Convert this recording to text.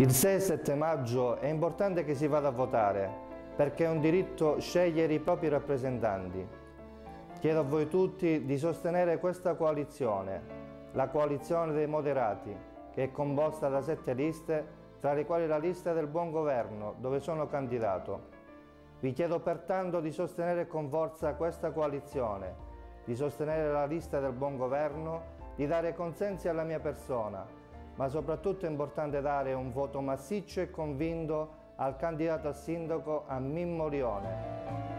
Il 6 e 7 maggio è importante che si vada a votare perché è un diritto scegliere i propri rappresentanti. Chiedo a voi tutti di sostenere questa coalizione, la coalizione dei moderati, che è composta da sette liste, tra le quali la lista del buon governo, dove sono candidato. Vi chiedo pertanto di sostenere con forza questa coalizione, di sostenere la lista del buon governo, di dare consensi alla mia persona, ma soprattutto è importante dare un voto massiccio e convinto al candidato a sindaco a Mimmo Lione.